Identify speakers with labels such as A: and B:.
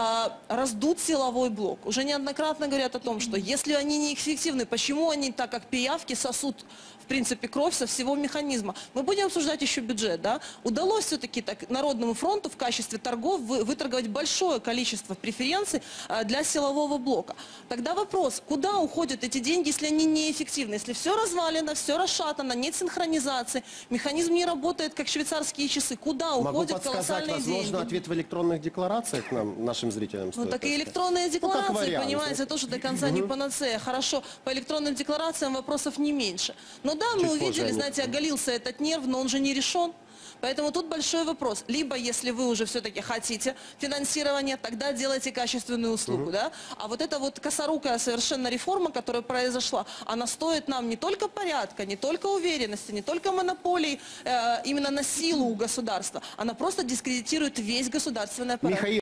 A: а, раздут силовой блок. Уже неоднократно говорят о том, что если они неэффективны, почему они, так как пиявки, сосут в принципе кровь со всего механизма. Мы будем обсуждать еще бюджет, да? Удалось все-таки так Народному фронту в качестве торгов вы- выторговать большое количество преференций а, для силового блока. Тогда вопрос, куда уходят эти деньги, если они неэффективны? Если все развалено, все расшатано, нет синхронизации, механизм не работает, как швейцарские часы, куда
B: Могу
A: уходят колоссальные
B: возможно,
A: деньги?
B: ответ в электронных декларациях нам, нашим зрителям
A: Ну
B: стоит
A: так и электронные
B: Ну,
A: декларации,
B: вариант,
A: понимаете, тоже до конца не панацея. Хорошо, по электронным декларациям вопросов не меньше. Но да, мы
B: Чуть
A: увидели, знаете, оголился этот нерв, но он же не решен. Поэтому тут большой вопрос. Либо, если вы уже все-таки хотите финансирование, тогда делайте качественную услугу, да? А вот эта вот косорукая совершенно реформа, которая произошла, она стоит нам не только порядка, не только уверенности, не только монополий э, именно на силу у государства, она просто дискредитирует весь государственный аппарат.
B: Михаил